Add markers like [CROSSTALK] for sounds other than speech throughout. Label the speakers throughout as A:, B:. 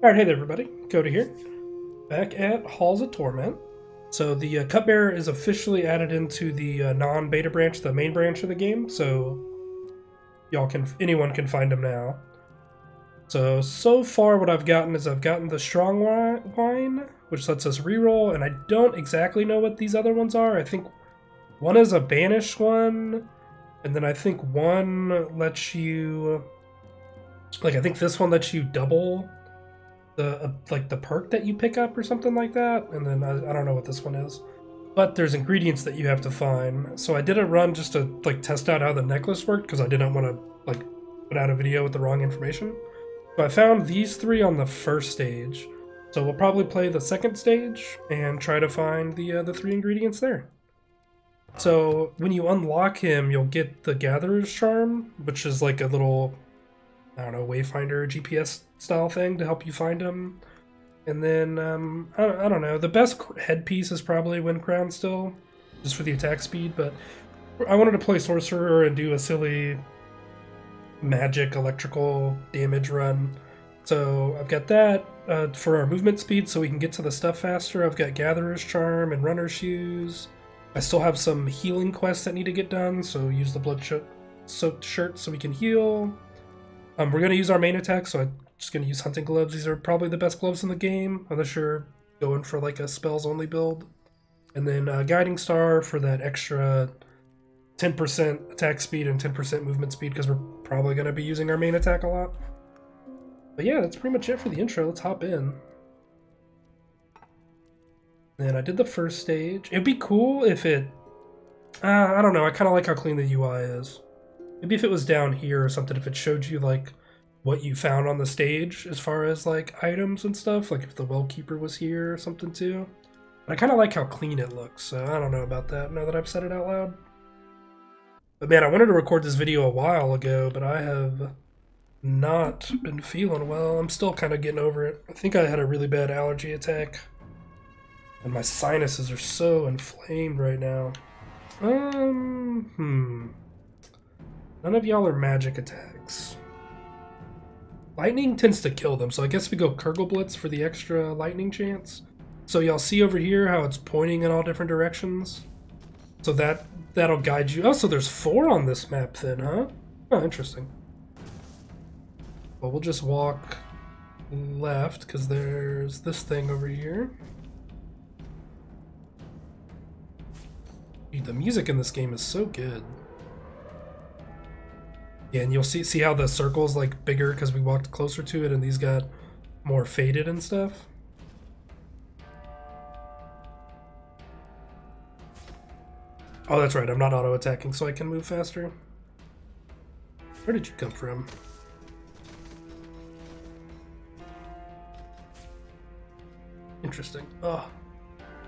A: Alright, hey there everybody, Cody here. Back at Halls of Torment. So the uh, Cupbearer is officially added into the uh, non-beta branch, the main branch of the game, so y'all can, anyone can find him now. So, so far what I've gotten is I've gotten the Strong Wine, which lets us reroll, and I don't exactly know what these other ones are. I think one is a Banish one, and then I think one lets you... Like, I think this one lets you double the uh, like the perk that you pick up or something like that. And then I, I don't know what this one is, but there's ingredients that you have to find. So I did a run just to like test out how the necklace worked because I didn't want to like put out a video with the wrong information. So I found these three on the first stage. So we'll probably play the second stage and try to find the uh, the three ingredients there. So when you unlock him, you'll get the Gatherer's Charm, which is like a little I don't know, Wayfinder GPS style thing to help you find them. And then, um, I, don't, I don't know, the best headpiece is probably Wind Crown still, just for the attack speed, but I wanted to play Sorcerer and do a silly magic electrical damage run. So I've got that uh, for our movement speed so we can get to the stuff faster. I've got Gatherer's Charm and Runner's Shoes. I still have some healing quests that need to get done, so use the blood soaked shirt so we can heal. Um, we're going to use our main attack, so I'm just going to use Hunting Gloves. These are probably the best gloves in the game, unless you're going for like a spells only build. And then uh, Guiding Star for that extra 10% attack speed and 10% movement speed, because we're probably going to be using our main attack a lot. But yeah, that's pretty much it for the intro. Let's hop in. And I did the first stage. It'd be cool if it... Uh, I don't know, I kind of like how clean the UI is. Maybe if it was down here or something, if it showed you like what you found on the stage as far as like items and stuff, like if the well keeper was here or something too. But I kind of like how clean it looks, so I don't know about that now that I've said it out loud. But man, I wanted to record this video a while ago, but I have not been feeling well. I'm still kind of getting over it. I think I had a really bad allergy attack. And my sinuses are so inflamed right now. Um, hmm. None of y'all are magic attacks. Lightning tends to kill them, so I guess we go Kurgle Blitz for the extra lightning chance. So y'all see over here how it's pointing in all different directions? So that, that'll guide you. Oh, so there's four on this map then, huh? Oh, interesting. Well, we'll just walk left, because there's this thing over here. Dude, the music in this game is so good. Yeah, and you'll see see how the circle's like bigger because we walked closer to it and these got more faded and stuff. Oh, that's right, I'm not auto-attacking so I can move faster. Where did you come from? Interesting. Oh.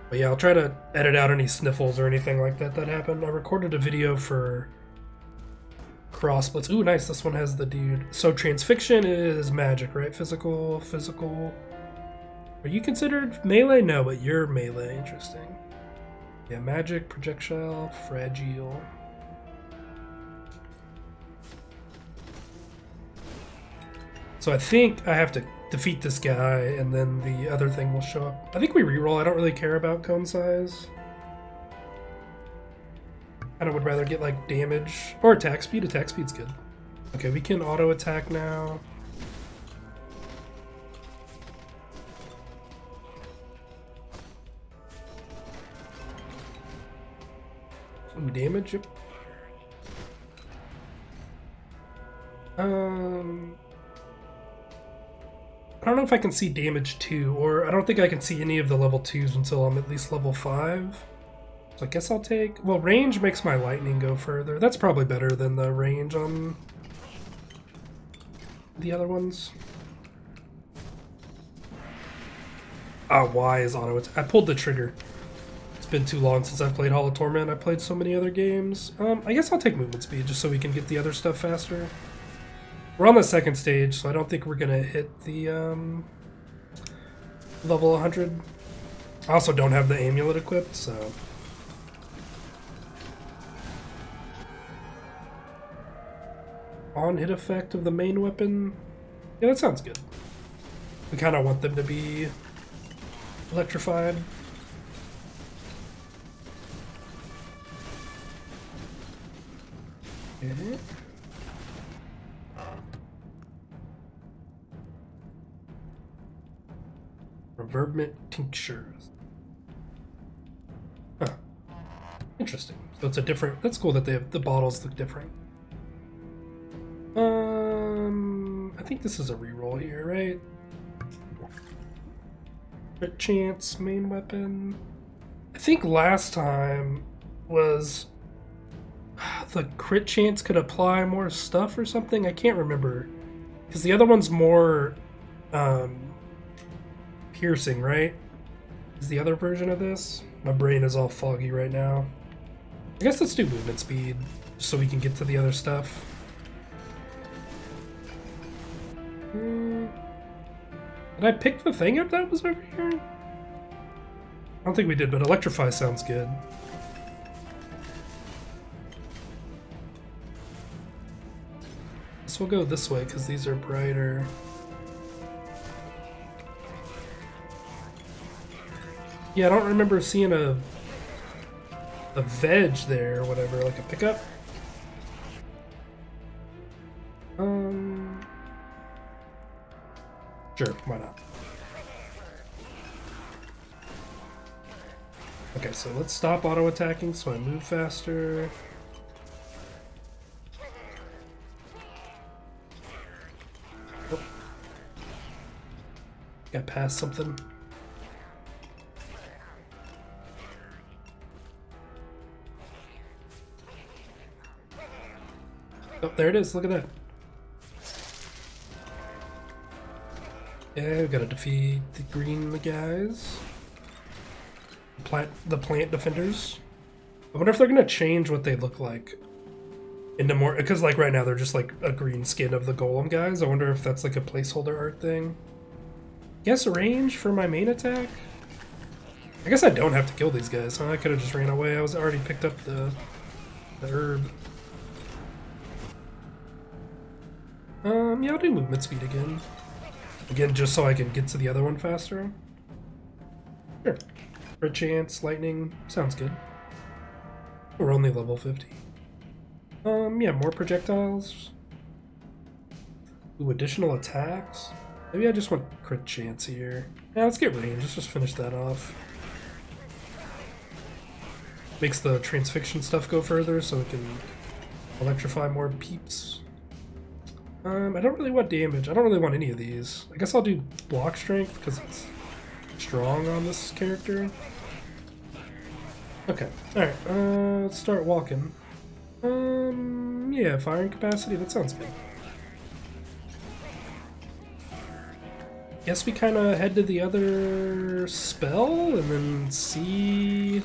A: But yeah, I'll try to edit out any sniffles or anything like that that happened. I recorded a video for cross splits. Ooh, nice. This one has the dude. So transfixion is magic, right? Physical, physical. Are you considered melee? No, but you're melee. Interesting. Yeah, magic, projectile, fragile. So I think I have to defeat this guy, and then the other thing will show up. I think we reroll. I don't really care about cone size. I would rather get like damage or attack speed. Attack speed's good. Okay, we can auto attack now. Some damage. Um, I don't know if I can see damage 2, or I don't think I can see any of the level 2s until I'm at least level 5. I guess I'll take... Well, range makes my lightning go further. That's probably better than the range on the other ones. Ah, Y is auto I pulled the trigger. It's been too long since I've played Hall of Torment. I played so many other games. Um, I guess I'll take movement speed just so we can get the other stuff faster. We're on the second stage, so I don't think we're going to hit the um, level 100. I also don't have the amulet equipped, so... on hit effect of the main weapon. Yeah, that sounds good. We kind of want them to be electrified. Reverbment tinctures. Huh. Interesting. So it's a different. That's cool that they have the bottles look different. Think this is a reroll here, right? Crit chance, main weapon. I think last time was [SIGHS] the crit chance could apply more stuff or something. I can't remember because the other one's more um, piercing, right? Is the other version of this? My brain is all foggy right now. I guess let's do movement speed so we can get to the other stuff. Did I pick the thing up that was over here? I don't think we did, but electrify sounds good. So we'll go this way because these are brighter. Yeah, I don't remember seeing a a veg there or whatever, like a pickup. Um, sure, why not? Okay, so let's stop auto attacking so I move faster. Oh. Got past something. Oh, there it is. Look at that. Yeah, we gotta defeat the green guys. Plant the plant defenders. I wonder if they're gonna change what they look like into more because like right now they're just like a green skin of the golem guys. I wonder if that's like a placeholder art thing. Guess range for my main attack. I guess I don't have to kill these guys. Huh? I could have just ran away. I was already picked up the the herb. Um, yeah, I'll do movement speed again. Again, just so I can get to the other one faster. Sure. Crit chance, lightning, sounds good. We're only level 50. Um, yeah, more projectiles. Ooh, additional attacks. Maybe I just want crit chance here. Yeah, let's get range. Let's just finish that off. Makes the transfixion stuff go further so it can electrify more peeps. Um, I don't really want damage. I don't really want any of these. I guess I'll do block strength because it's strong on this character. Okay, alright, uh, let's start walking. Um, yeah, firing capacity, that sounds good. Guess we kind of head to the other spell and then see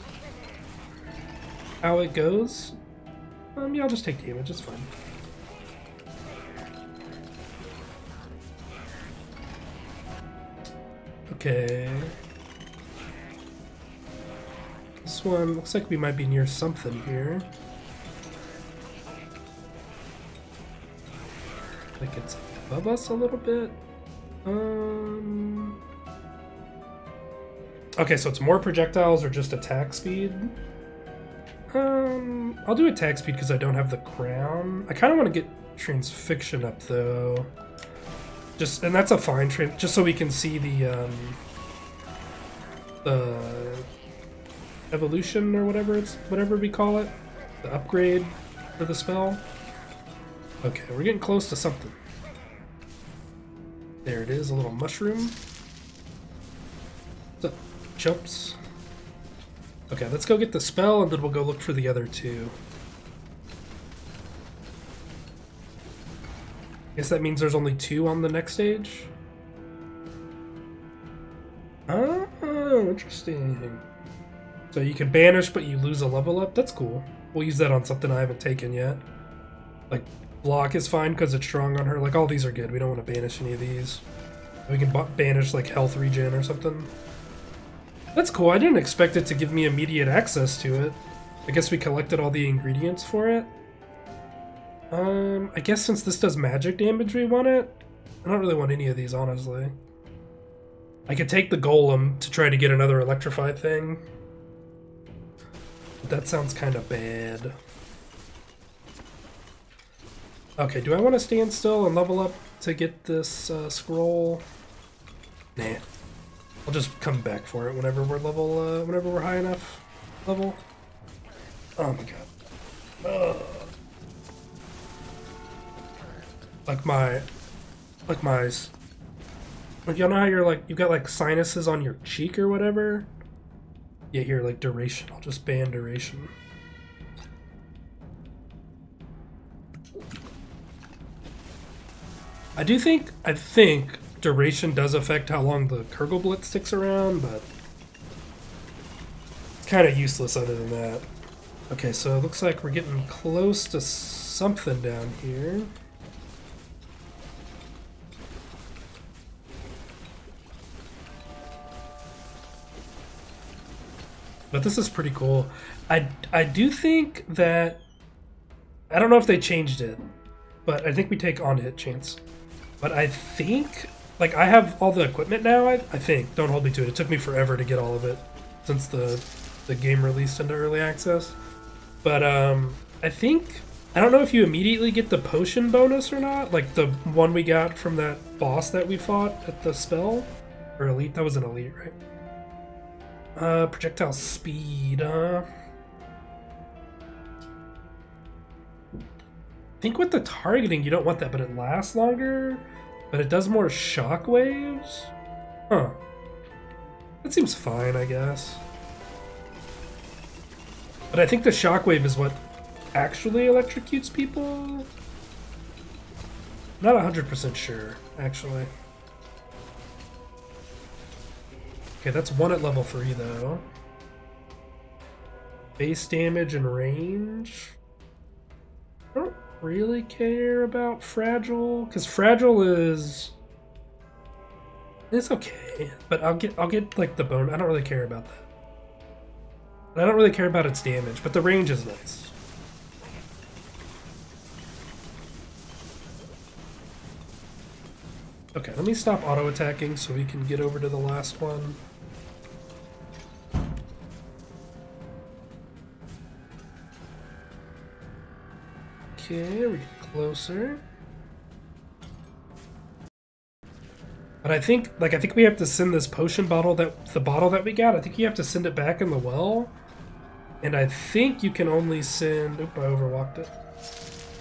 A: how it goes. Um, yeah, I'll just take damage, it's fine. Okay. This one looks like we might be near something here. Like it's above us a little bit. Um. Okay, so it's more projectiles or just attack speed? Um, I'll do attack speed because I don't have the crown. I kind of want to get transfixion up though. Just and that's a fine trade, just so we can see the um, the evolution or whatever it's whatever we call it, the upgrade for the spell. Okay, we're getting close to something. There it is, a little mushroom. So, jumps. Okay, let's go get the spell and then we'll go look for the other two. Guess that means there's only two on the next stage? Oh, interesting. So you can banish, but you lose a level up? That's cool. We'll use that on something I haven't taken yet. Like, block is fine because it's strong on her. Like, all these are good. We don't want to banish any of these. We can banish, like, health regen or something. That's cool. I didn't expect it to give me immediate access to it. I guess we collected all the ingredients for it. Um, I guess since this does magic damage, we want it. I don't really want any of these, honestly. I could take the golem to try to get another electrify thing. But that sounds kind of bad. Okay, do I want to stand still and level up to get this uh, scroll? Nah. I'll just come back for it whenever we're level, uh, whenever we're high enough level. Oh my god. Ugh. Like my, like my like, y'all know how you're like, you've got like sinuses on your cheek or whatever? Yeah, here, like duration. I'll just ban duration. I do think, I think duration does affect how long the Kurgelblitz sticks around, but it's kind of useless other than that. Okay, so it looks like we're getting close to something down here. But this is pretty cool. I, I do think that... I don't know if they changed it, but I think we take on hit chance. But I think... Like, I have all the equipment now, I, I think. Don't hold me to it. It took me forever to get all of it since the, the game released into early access. But um, I think... I don't know if you immediately get the potion bonus or not. Like, the one we got from that boss that we fought at the spell. Or elite. That was an elite, right? Uh, projectile speed, uh... I think with the targeting you don't want that, but it lasts longer? But it does more shock waves? Huh. That seems fine, I guess. But I think the shockwave is what actually electrocutes people? Not 100% sure, actually. Okay, that's one at level 3, though. Base damage and range? I don't really care about Fragile, because Fragile is... It's okay, but I'll get I'll get like the bone. I don't really care about that. I don't really care about its damage, but the range is nice. Okay, let me stop auto-attacking so we can get over to the last one. Okay, we get closer. But I think, like, I think we have to send this potion bottle that, the bottle that we got, I think you have to send it back in the well. And I think you can only send, oop, I overwalked it.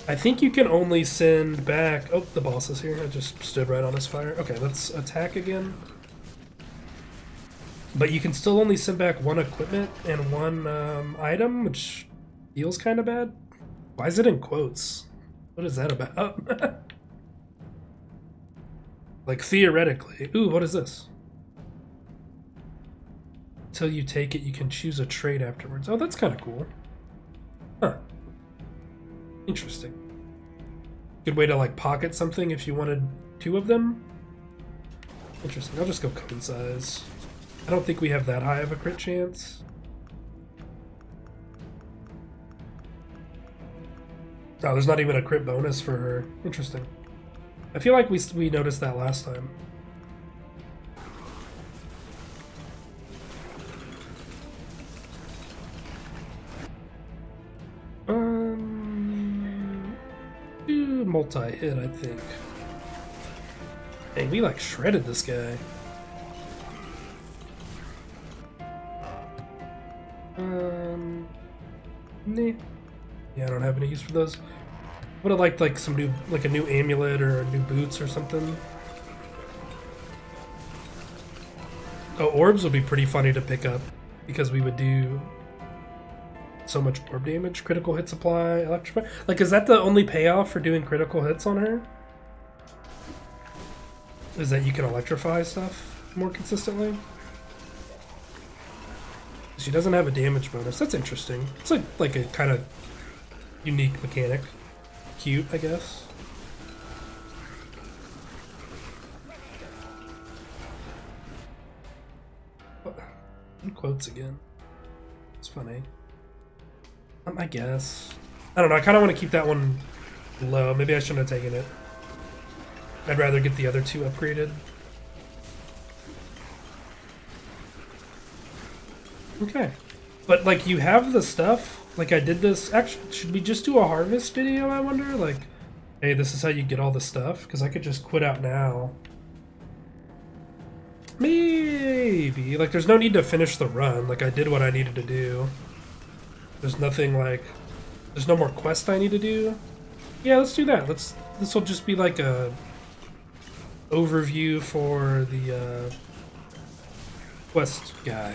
A: I think you can only send back, oh, the boss is here. I just stood right on his fire. Okay, let's attack again. But you can still only send back one equipment and one um, item, which feels kind of bad. Why is it in quotes? What is that about? Oh. [LAUGHS] like, theoretically. Ooh, what is this? Until you take it, you can choose a trade afterwards. Oh, that's kind of cool. Huh. Interesting. Good way to, like, pocket something if you wanted two of them? Interesting. I'll just go cone size. I don't think we have that high of a crit chance. Oh, there's not even a crit bonus for her. Interesting. I feel like we, we noticed that last time. Um, multi-hit, I think. Hey, we like shredded this guy. Use for those. Would have liked like some new, like a new amulet or new boots or something. Oh, orbs would be pretty funny to pick up because we would do so much orb damage, critical hit supply, electrify. Like, is that the only payoff for doing critical hits on her? Is that you can electrify stuff more consistently? She doesn't have a damage bonus. That's interesting. It's like like a kind of unique mechanic cute, I guess. In quotes again. It's funny. Um, I guess. I don't know, I kind of want to keep that one low. Maybe I shouldn't have taken it. I'd rather get the other two upgraded. Okay. But, like, you have the stuff. Like, I did this. Actually, should we just do a harvest video, I wonder? Like, hey, this is how you get all the stuff? Because I could just quit out now. Maybe. Like, there's no need to finish the run. Like, I did what I needed to do. There's nothing, like... There's no more quest I need to do. Yeah, let's do that. Let's. This will just be like a overview for the uh, quest guy.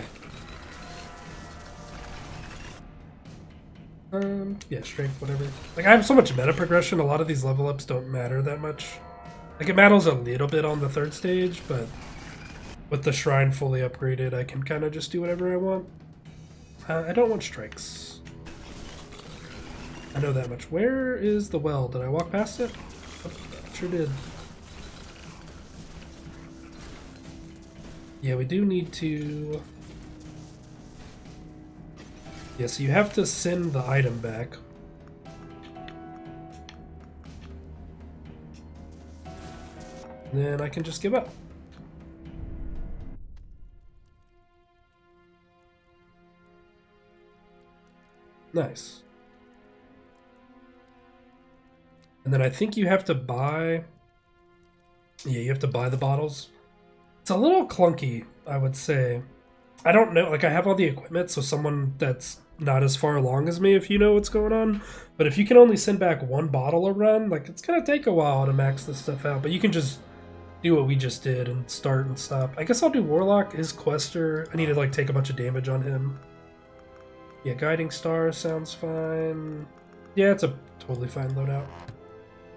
A: Um, yeah, strength, whatever. Like, I have so much meta progression, a lot of these level ups don't matter that much. Like, it matters a little bit on the third stage, but with the shrine fully upgraded, I can kind of just do whatever I want. Uh, I don't want strikes. I know that much. Where is the well? Did I walk past it? Oh, sure did. Yeah, we do need to... Yeah, so you have to send the item back. Then I can just give up. Nice. And then I think you have to buy... Yeah, you have to buy the bottles. It's a little clunky, I would say. I don't know, like I have all the equipment, so someone that's not as far along as me if you know what's going on. But if you can only send back one bottle a run, like it's gonna take a while to max this stuff out. But you can just do what we just did and start and stop. I guess I'll do Warlock, is Quester. I need to like take a bunch of damage on him. Yeah, Guiding Star sounds fine. Yeah, it's a totally fine loadout.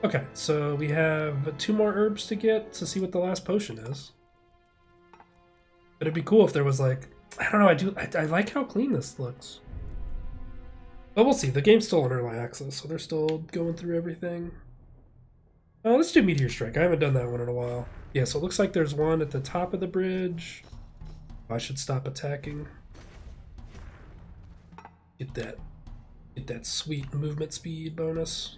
A: Okay, so we have two more herbs to get to see what the last potion is. But it'd be cool if there was like, I don't know, I do, I, I like how clean this looks. But we'll see, the game's still on early access, so they're still going through everything. Oh, let's do Meteor Strike, I haven't done that one in a while. Yeah, so it looks like there's one at the top of the bridge. I should stop attacking. Get that, get that sweet movement speed bonus.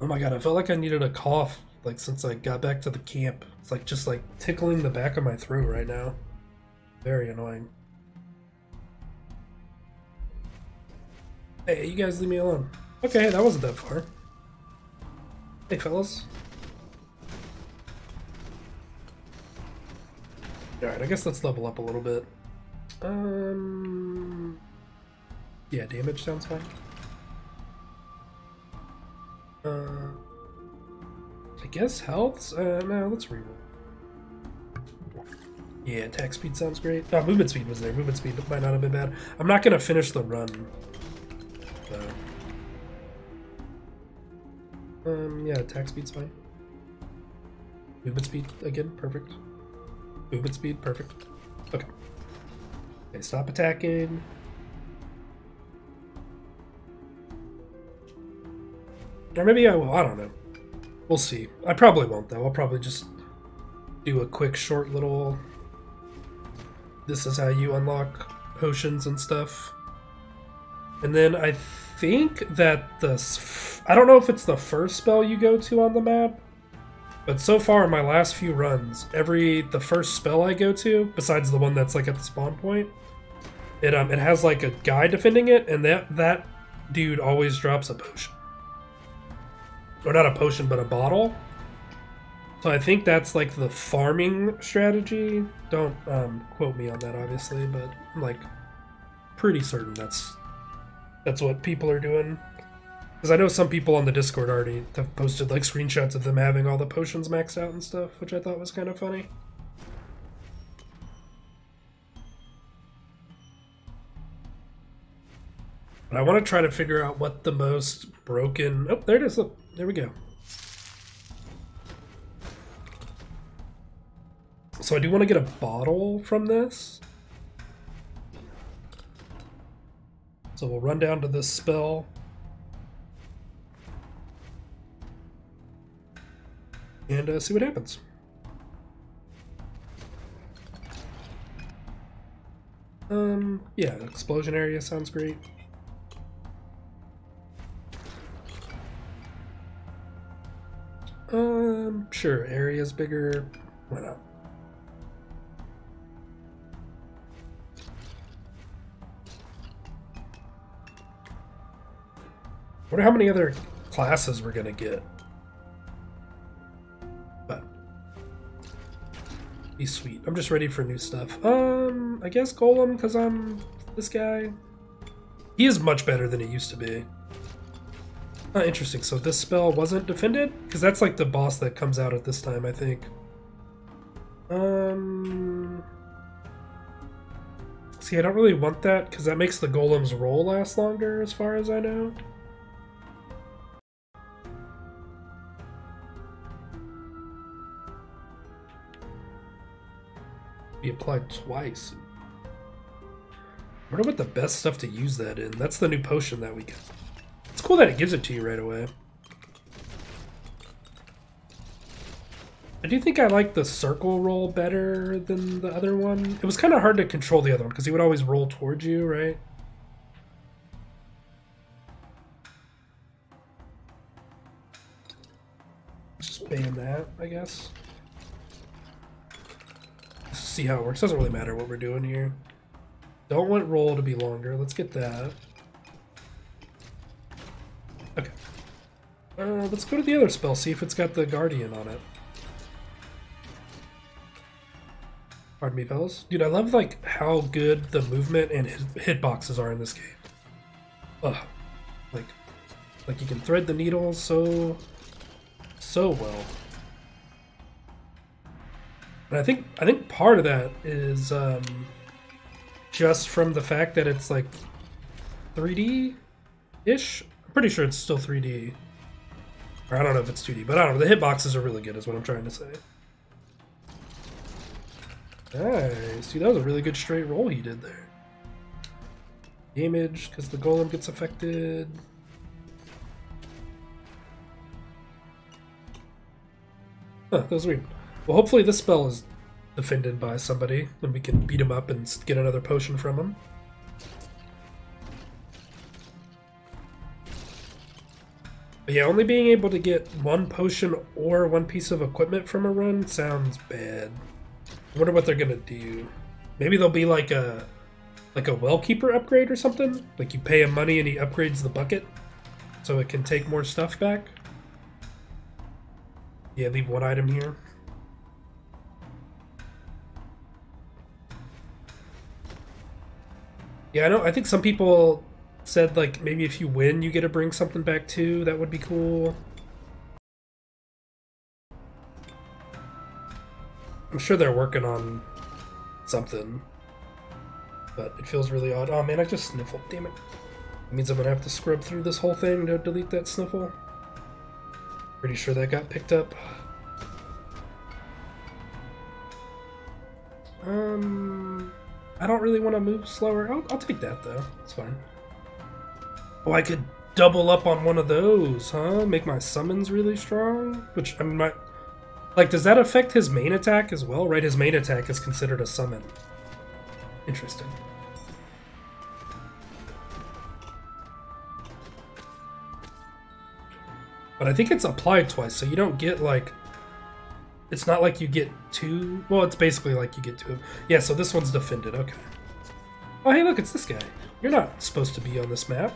A: Oh my god, I felt like I needed a cough like since I got back to the camp. It's like just like tickling the back of my throat right now. Very annoying. Hey, you guys leave me alone. Okay, that wasn't that far. Hey, fellas. Alright, I guess let's level up a little bit. Um... Yeah, damage sounds fine. Uh, I guess health? Uh, no, let's reroll. Yeah, attack speed sounds great. Oh, movement speed was there. Movement speed might not have been bad. I'm not going to finish the run. So. Um, yeah, attack speed's fine. Movement speed, again, perfect. Movement speed, perfect. Okay. Okay, stop attacking. Or maybe I will, I don't know. We'll see. I probably won't though. I'll probably just do a quick short little this is how you unlock potions and stuff. And then I think that the I don't know if it's the first spell you go to on the map, but so far in my last few runs, every the first spell I go to, besides the one that's like at the spawn point, it um it has like a guy defending it, and that that dude always drops a potion or not a potion, but a bottle. So I think that's like the farming strategy. Don't um, quote me on that, obviously, but I'm like pretty certain that's that's what people are doing. Because I know some people on the Discord already have posted like screenshots of them having all the potions maxed out and stuff, which I thought was kind of funny. But I want to try to figure out what the most broken... Oh, there it is. Look, there we go. So I do want to get a bottle from this. So we'll run down to this spell. And uh, see what happens. Um, yeah, explosion area sounds great. Um, sure, area's bigger. Why not? wonder how many other classes we're gonna get. But be sweet. I'm just ready for new stuff. Um, I guess Golem because I'm this guy. He is much better than he used to be. Interesting. So this spell wasn't defended? Because that's like the boss that comes out at this time, I think. Um... See, I don't really want that, because that makes the golem's roll last longer, as far as I know. Be applied twice. I wonder what the best stuff to use that in. That's the new potion that we get. Cool that it gives it to you right away. I do think I like the circle roll better than the other one. It was kind of hard to control the other one because he would always roll towards you, right? Just ban that, I guess. Let's see how it works. Doesn't really matter what we're doing here. Don't want roll to be longer. Let's get that. Uh, let's go to the other spell, see if it's got the Guardian on it. Pardon me, fellas. Dude, I love like how good the movement and hitboxes are in this game. Ugh. Like, like you can thread the needle so, so well. And I think I think part of that is um, just from the fact that it's like 3D ish I'm pretty sure it's still 3D. Or I don't know if it's 2D, but I don't know. The hitboxes are really good is what I'm trying to say. Nice. Dude, that was a really good straight roll he did there. Damage, because the golem gets affected. Huh, that was weird. Well, hopefully this spell is defended by somebody, and we can beat him up and get another potion from him. But yeah, only being able to get one potion or one piece of equipment from a run sounds bad. I wonder what they're gonna do. Maybe they'll be like a like a well keeper upgrade or something. Like you pay him money and he upgrades the bucket so it can take more stuff back. Yeah, leave one item here. Yeah, I know. I think some people said like maybe if you win you get to bring something back too. That would be cool. I'm sure they're working on something but it feels really odd. Oh man i just sniffled. Damn it. It means i'm gonna have to scrub through this whole thing to delete that sniffle. Pretty sure that got picked up. Um i don't really want to move slower. I'll, I'll take that though. It's fine Oh, I could double up on one of those, huh? Make my summons really strong? Which, I mean, my... Like, does that affect his main attack as well? Right, his main attack is considered a summon. Interesting. But I think it's applied twice, so you don't get, like... It's not like you get two... Well, it's basically like you get two. Yeah, so this one's defended, okay. Oh, hey, look, it's this guy. You're not supposed to be on this map.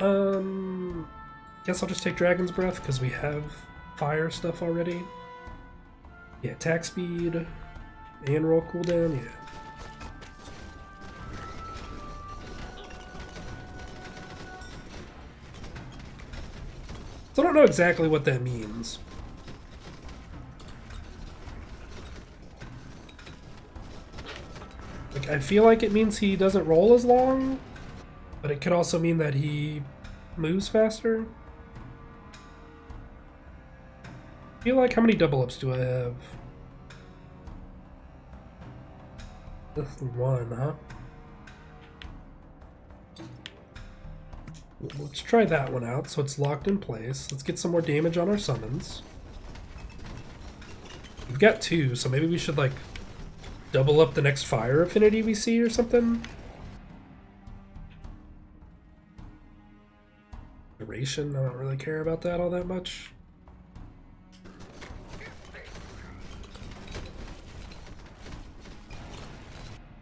A: Um, guess I'll just take Dragon's Breath because we have fire stuff already. Yeah, attack speed and roll cooldown, yeah. So I don't know exactly what that means. Like, I feel like it means he doesn't roll as long, but it could also mean that he moves faster. I feel like how many double ups do I have? Just one, huh? Let's try that one out so it's locked in place. Let's get some more damage on our summons. We've got two, so maybe we should like double up the next fire affinity we see or something. I don't really care about that all that much.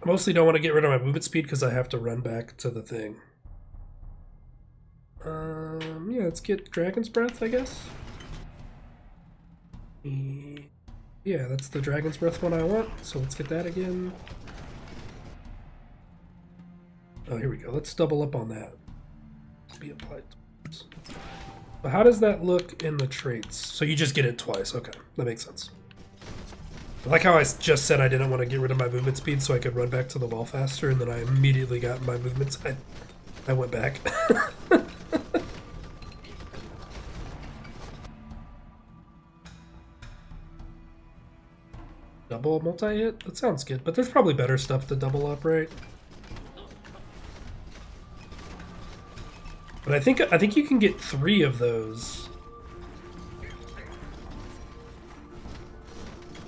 A: I mostly don't want to get rid of my movement speed because I have to run back to the thing. Um, yeah, let's get Dragon's Breath, I guess. Yeah, that's the Dragon's Breath one I want, so let's get that again. Oh, here we go. Let's double up on that. Be applied. But how does that look in the traits? So you just get it twice. Okay, that makes sense. I like how I just said I didn't want to get rid of my movement speed so I could run back to the wall faster, and then I immediately got my movement. I, I went back. [LAUGHS] Double multi-hit? That sounds good, but there's probably better stuff to double up, right? But I think I think you can get three of those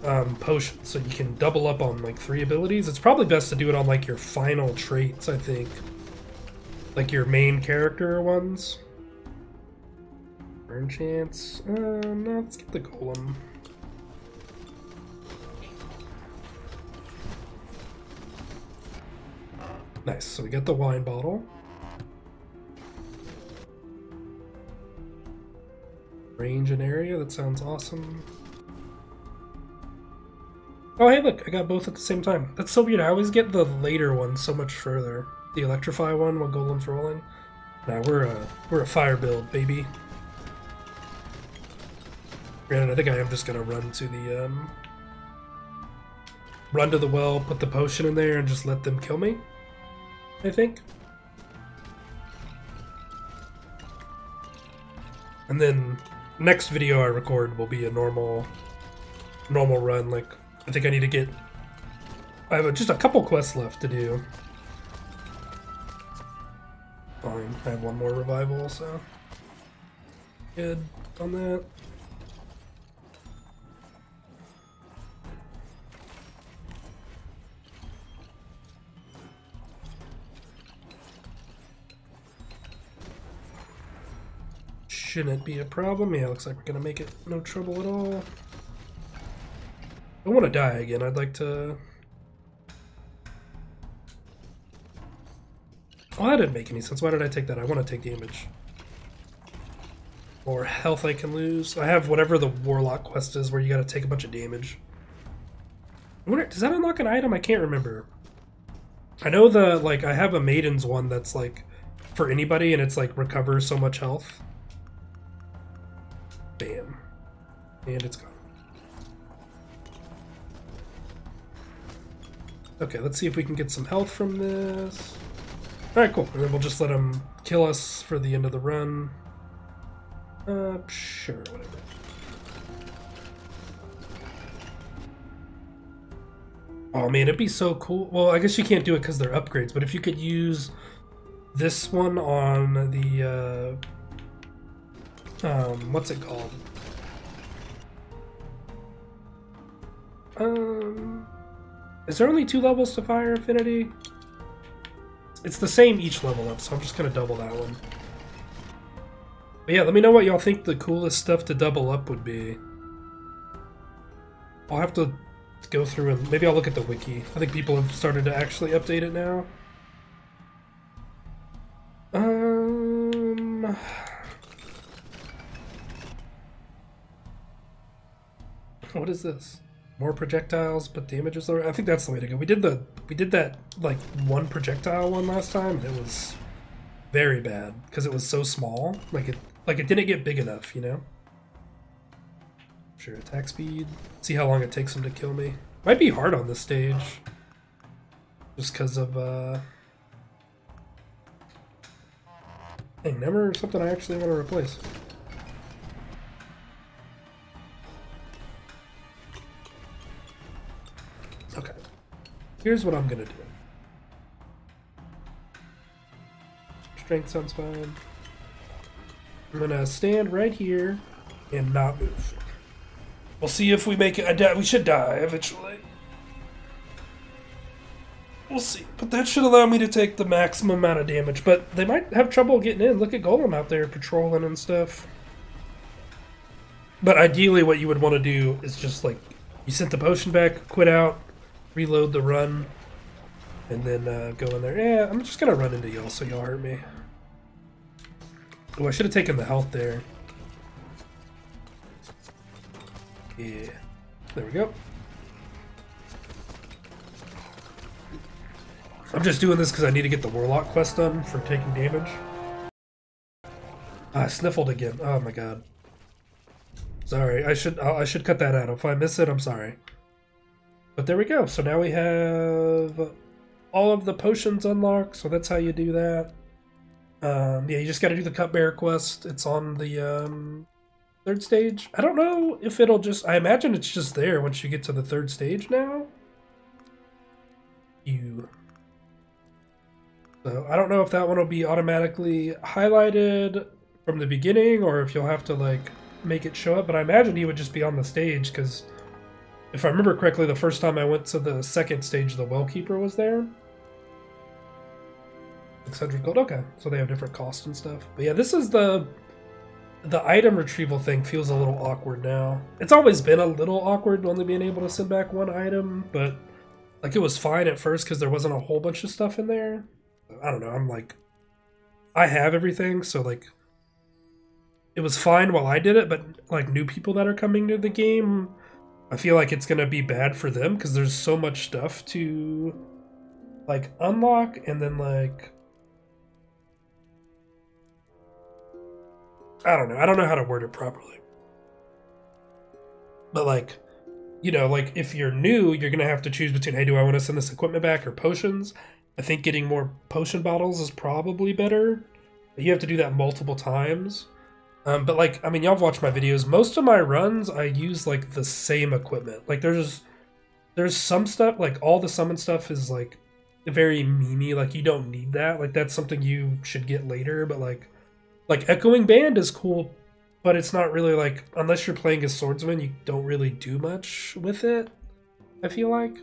A: um, potions, so you can double up on like three abilities. It's probably best to do it on like your final traits. I think, like your main character ones. Burn chance. Um, no, let's get the golem. Nice. So we get the wine bottle. Range and area, that sounds awesome. Oh hey look, I got both at the same time. That's so weird, I always get the later one so much further. The electrify one while Golem's rolling. Now we're a we're a fire build, baby. Granted, I think I am just gonna run to the um run to the well, put the potion in there, and just let them kill me. I think. And then next video I record will be a normal normal run. Like I think I need to get I have just a couple quests left to do. Fine, I have one more revival, so good on that. Shouldn't be a problem. Yeah, looks like we're gonna make it no trouble at all. I want to die again. I'd like to... Oh, that didn't make any sense. Why did I take that? I want to take damage. Or health I can lose. I have whatever the Warlock quest is where you gotta take a bunch of damage. Wonder, does that unlock an item? I can't remember. I know the, like, I have a Maiden's one that's, like, for anybody, and it's, like, recover so much health. And it's gone. Okay, let's see if we can get some health from this. Alright, cool. And then we'll just let him kill us for the end of the run. Uh, sure, whatever. Oh man, it'd be so cool. Well, I guess you can't do it because they're upgrades, but if you could use this one on the, uh, um, what's it called? Um, is there only two levels to Fire Affinity? It's the same each level up, so I'm just gonna double that one. But yeah, let me know what y'all think the coolest stuff to double up would be. I'll have to go through and maybe I'll look at the wiki. I think people have started to actually update it now. Um... What is this? More projectiles, but damage is lower. I think that's the way to go. We did the we did that like one projectile one last time. It was very bad because it was so small. Like it like it didn't get big enough, you know. Sure, attack speed. See how long it takes him to kill me. Might be hard on this stage, just because of uh. Never something I actually want to replace. Here's what I'm gonna do. Strength sounds fine. I'm gonna stand right here and not move. We'll see if we make it. We should die eventually. We'll see. But that should allow me to take the maximum amount of damage. But they might have trouble getting in. Look at Golem out there patrolling and stuff. But ideally, what you would want to do is just like you sent the potion back, quit out, reload the run, and then uh, go in there. Yeah, I'm just gonna run into y'all so y'all hurt me. Oh, I should have taken the health there. Yeah, there we go. I'm just doing this because I need to get the Warlock quest done for taking damage. Ah, I sniffled again. Oh my god. Sorry, I should I should cut that out. If I miss it, I'm sorry. But there we go. So now we have all of the potions unlocked. So that's how you do that. Um, yeah, you just got to do the cupbearer quest. It's on the um, third stage. I don't know if it'll just. I imagine it's just there once you get to the third stage now. You. So I don't know if that one will be automatically highlighted from the beginning or if you'll have to like make it show up, but I imagine he would just be on the stage because if I remember correctly, the first time I went to the second stage, the Wellkeeper was there. Excedrin Gold, okay. So they have different costs and stuff. But yeah, this is the the item retrieval thing feels a little awkward now. It's always been a little awkward only being able to send back one item, but like it was fine at first because there wasn't a whole bunch of stuff in there. I don't know, I'm like I have everything, so like it was fine while I did it, but like new people that are coming to the game, I feel like it's gonna be bad for them because there's so much stuff to like unlock and then like I don't know. I don't know how to word it properly. But like you know, like if you're new, you're gonna have to choose between hey, do I want to send this equipment back or potions? I think getting more potion bottles is probably better. But you have to do that multiple times. Um, but like, I mean, y'all have watched my videos. Most of my runs, I use like the same equipment. Like, there's there's some stuff like all the summon stuff is like very memey. Like, you don't need that. Like, that's something you should get later. But like, like echoing band is cool, but it's not really like unless you're playing as swordsman, you don't really do much with it. I feel like.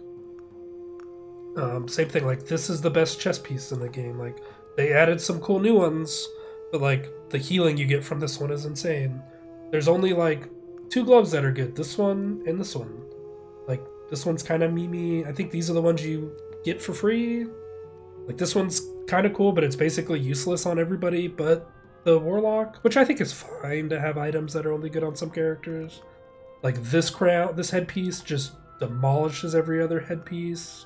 A: Um, same thing. Like, this is the best chess piece in the game. Like, they added some cool new ones but like the healing you get from this one is insane. There's only like two gloves that are good. This one and this one. Like this one's kind of memey. I think these are the ones you get for free. Like this one's kind of cool, but it's basically useless on everybody but the warlock, which I think is fine to have items that are only good on some characters. Like this crown, this headpiece just demolishes every other headpiece.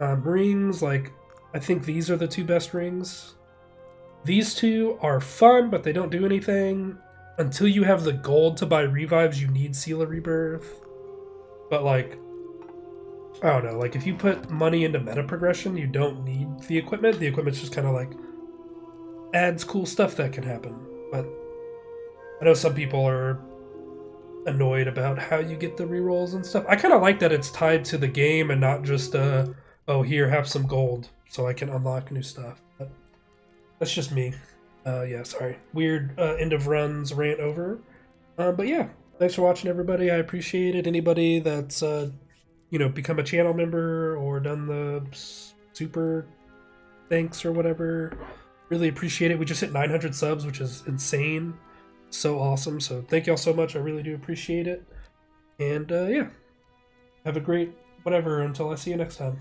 A: Um, rings, like I think these are the two best rings. These two are fun, but they don't do anything. Until you have the gold to buy revives, you need Seal of Rebirth. But like, I don't know, like if you put money into meta progression, you don't need the equipment. The equipment's just kind of like adds cool stuff that can happen. But I know some people are annoyed about how you get the rerolls and stuff. I kind of like that it's tied to the game and not just uh oh here have some gold so I can unlock new stuff. That's just me. Uh, yeah, sorry. Weird uh, end of runs rant over. Uh, but yeah, thanks for watching, everybody. I appreciate it. Anybody that's uh, you know become a channel member or done the super thanks or whatever, really appreciate it. We just hit 900 subs, which is insane. So awesome. So thank y'all so much. I really do appreciate it. And uh, yeah, have a great whatever until I see you next time.